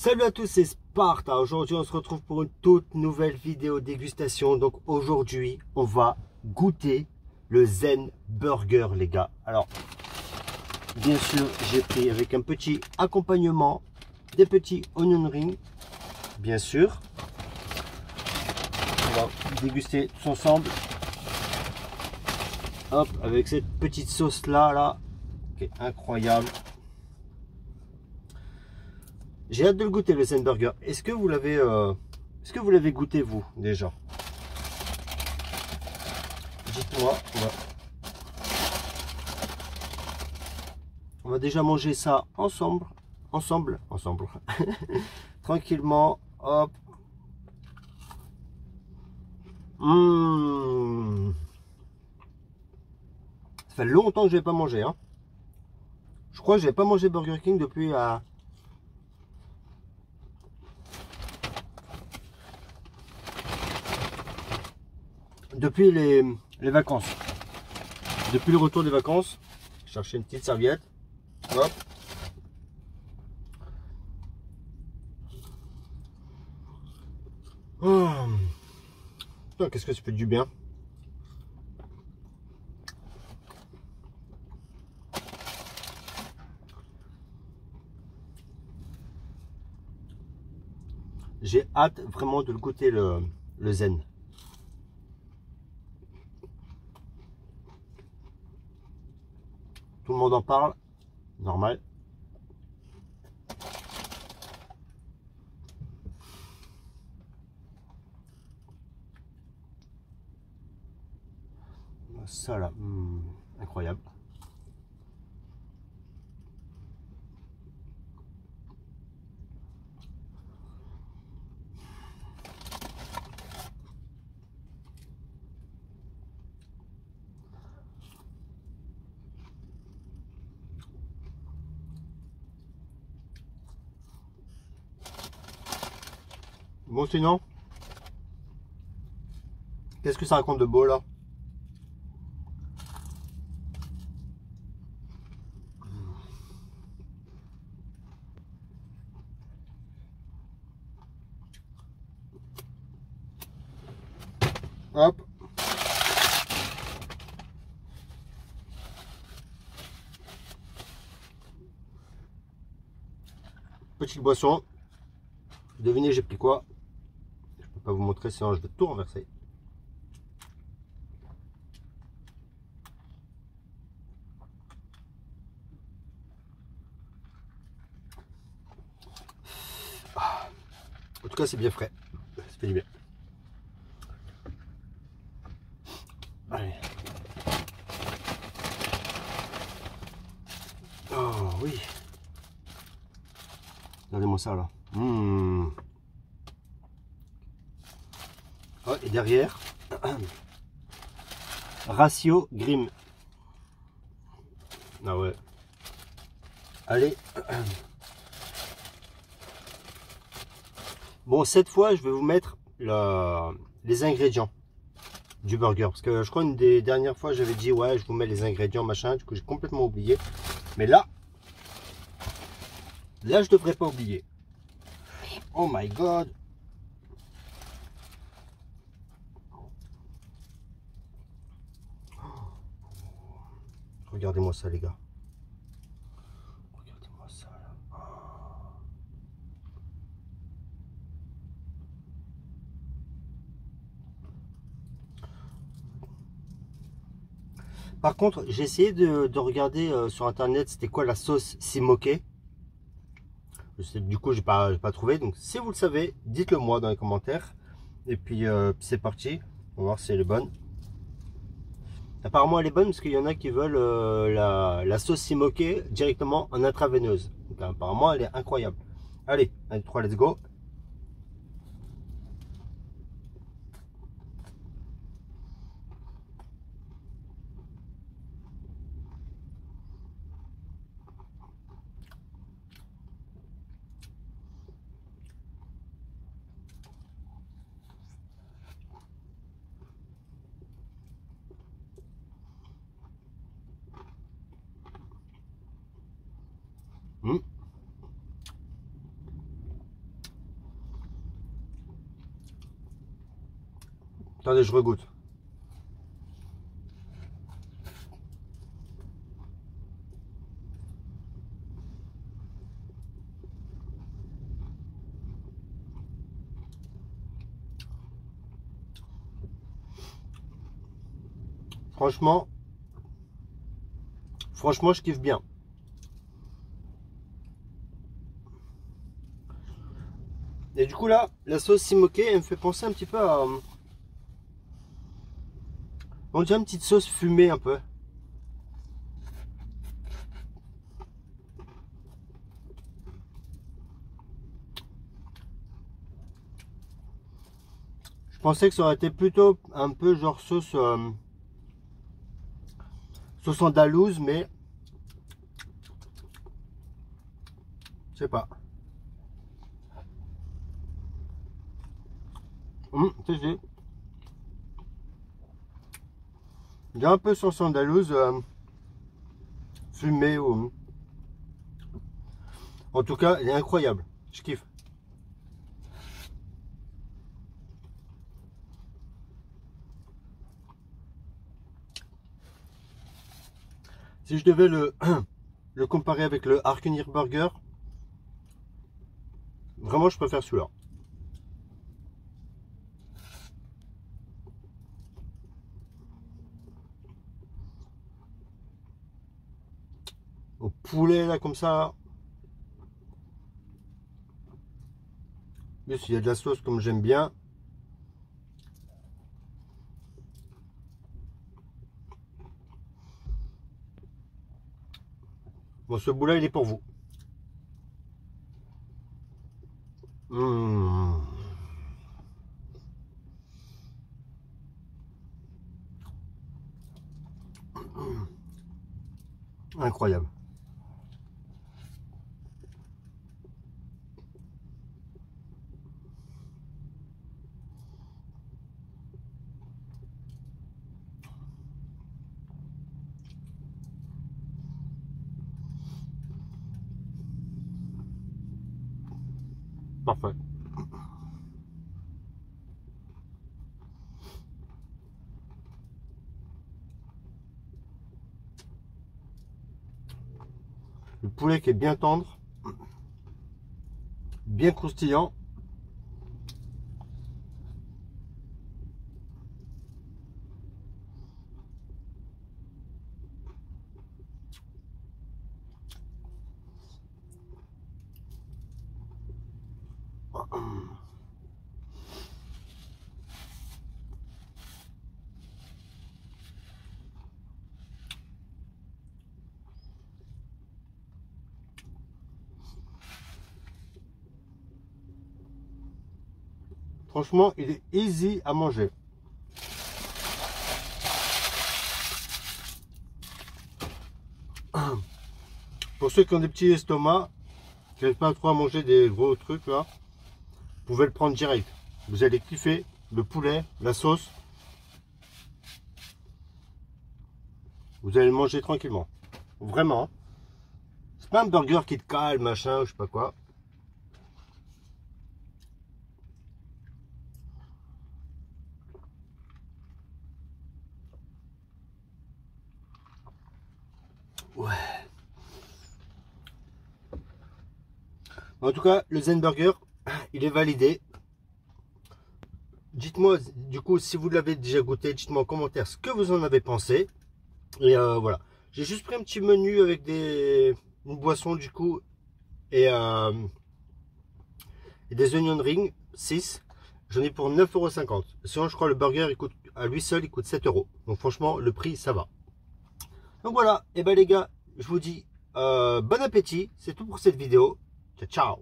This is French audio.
Salut à tous, c'est Sparta. Aujourd'hui, on se retrouve pour une toute nouvelle vidéo dégustation. Donc aujourd'hui, on va goûter le Zen Burger, les gars. Alors, bien sûr, j'ai pris avec un petit accompagnement des petits onion rings, bien sûr. On va déguster tous ensemble. Hop, avec cette petite sauce là, là, qui est incroyable. J'ai hâte de le goûter le Zen Burger. Est-ce que vous l'avez euh, est-ce que vous l'avez goûté vous déjà? Dites-moi. On va... déjà manger ça ensemble, ensemble, ensemble, tranquillement. Hop. Mmh. Ça fait longtemps que je n'ai pas mangé. Hein. Je crois que je n'ai pas mangé Burger King depuis à euh, depuis les, vacances. Depuis le retour des vacances, chercher une petite serviette. Hop. Oh. Qu'est-ce que ça fait du bien. J'ai hâte vraiment de le goûter le, le zen. Tout le monde en parle. Normal. Ça là, hmm, incroyable. Bon sinon, qu'est-ce que ça raconte de beau là Hop. Petite boisson. Devinez j'ai pris quoi? Vous montrer, sinon je vais tout renverser. Ah. En tout cas, c'est bien frais. Ça du bien. Allez. Oh oui. Regardez-moi ça là. Mmh. Et derrière, ratio Grim. Ah ouais. Allez. Bon, cette fois, je vais vous mettre les ingrédients du burger. Parce que je crois une des dernières fois, j'avais dit, ouais, je vous mets les ingrédients, machin. Du coup, j'ai complètement oublié. Mais là, là, je devrais pas oublier. Oh my God. Regardez-moi ça, les gars. Regardez-moi ça, là. Par contre, j'ai essayé de, regarder euh, sur internet c'était quoi la sauce simoke. Du coup, j'ai pas, pas trouvé. Donc, si vous le savez, dites-le moi dans les commentaires. Et puis, euh, c'est parti. On va voir si elle est bonne. Apparemment elle est bonne parce qu'il y en a qui veulent euh, la, la, sauce simoke directement en intraveineuse. Donc apparemment elle est incroyable. Allez, 1, 3, let's go. Attendez, je regoute. Franchement, franchement, je kiffe bien. Et du coup là, la sauce simoke, elle me fait penser un petit peu à... On dirait une petite sauce fumée un peu. Je pensais que ça aurait été plutôt un peu genre sauce... Euh, sauce andalouse, mais... Je sais pas. Hum, c'est Il a un peu sauce andalouse euh, fumée ou... En tout cas, elle est incroyable. Je kiffe. Si je devais le, le comparer avec le Arkenir Burger, vraiment je préfère celui-là. Au poulet là comme ça. Mais s'il y a de la sauce comme j'aime bien. Bon, ce bout-là, il est pour vous. Mmh. Incroyable. Le poulet qui est bien tendre, bien croustillant. Franchement, il est easy à manger. Pour ceux qui ont des petits estomacs, qui n'arrivent pas trop à manger des gros trucs là, vous pouvez le prendre direct. Vous allez kiffer le poulet, la sauce. Vous allez le manger tranquillement. Vraiment. C'est pas un burger qui te cale, machin, je sais pas quoi. Ouais. En tout cas, le Zen Burger, il est validé. Dites-moi, du coup, si vous l'avez déjà goûté, dites-moi en commentaire ce que vous en avez pensé. Et euh, voilà. J'ai juste pris un petit menu avec des une boisson, du coup, et, euh, des onion rings, 6. J'en ai pour 9,50€. Sinon, je crois le burger, à lui seul, il coûte 7 euros. Donc, franchement, le prix, ça va. Donc voilà, et ben les gars, je vous dis euh, bon appétit, c'est tout pour cette vidéo. 就叫